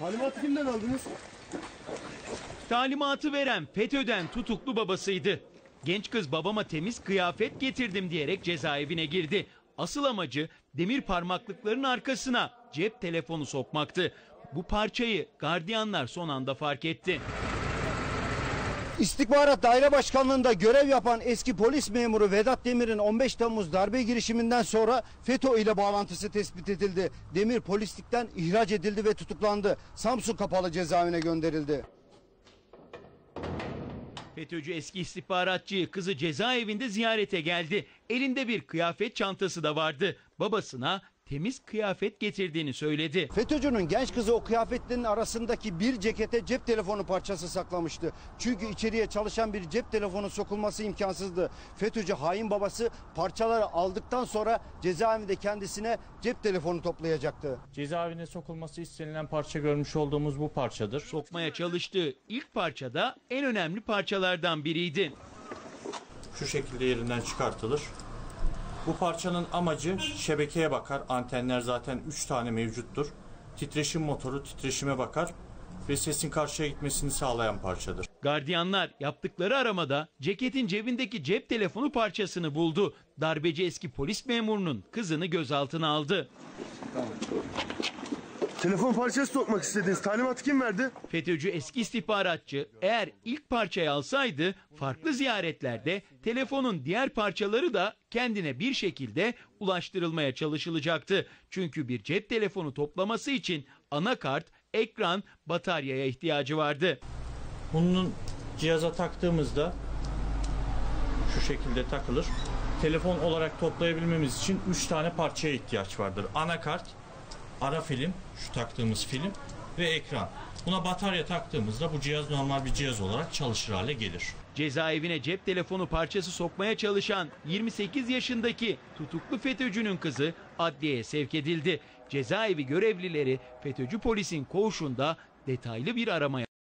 Talimatı kimden aldınız? Talimatı veren FETÖ'den tutuklu babasıydı. Genç kız babama temiz kıyafet getirdim diyerek cezaevine girdi. Asıl amacı demir parmaklıkların arkasına cep telefonu sokmaktı. Bu parçayı gardiyanlar son anda fark etti. İstihbarat Daire Başkanlığı'nda görev yapan eski polis memuru Vedat Demir'in 15 Temmuz darbe girişiminden sonra FETÖ ile bağlantısı tespit edildi. Demir polislikten ihraç edildi ve tutuklandı. Samsun Kapalı Cezaevine gönderildi. FETÖ'cü eski istihbaratçıyı kızı cezaevinde ziyarete geldi. Elinde bir kıyafet çantası da vardı. Babasına temiz kıyafet getirdiğini söyledi. FETÖ'cünün genç kızı o kıyafetlerin arasındaki bir cekete cep telefonu parçası saklamıştı. Çünkü içeriye çalışan bir cep telefonu sokulması imkansızdı. FETÖ'cü hain babası parçaları aldıktan sonra cezaevinde kendisine cep telefonu toplayacaktı. Cezaevine sokulması istenilen parça görmüş olduğumuz bu parçadır. Sokmaya çalıştığı ilk parçada en önemli parçalardan biriydi. Şu şekilde yerinden çıkartılır. Bu parçanın amacı şebekeye bakar. Antenler zaten 3 tane mevcuttur. Titreşim motoru titreşime bakar ve sesin karşıya gitmesini sağlayan parçadır. Gardiyanlar yaptıkları aramada ceketin cebindeki cep telefonu parçasını buldu. Darbeci eski polis memurunun kızını gözaltına aldı. Telefon parçası sokmak istediniz. Talimatı kim verdi? FETÖ'cü eski istihbaratçı eğer ilk parçayı alsaydı farklı ziyaretlerde telefonun diğer parçaları da kendine bir şekilde ulaştırılmaya çalışılacaktı. Çünkü bir cep telefonu toplaması için anakart, ekran, bataryaya ihtiyacı vardı. Bunun cihaza taktığımızda şu şekilde takılır. Telefon olarak toplayabilmemiz için 3 tane parçaya ihtiyaç vardır. Anakart, ara film, şu taktığımız film ve ekran. Buna batarya taktığımızda bu cihaz normal bir cihaz olarak çalışır hale gelir. Cezaevine cep telefonu parçası sokmaya çalışan 28 yaşındaki tutuklu FETÖ'cünün kızı adliyeye sevk edildi. Cezaevi görevlileri FETÖ'cü polisin koğuşunda detaylı bir arama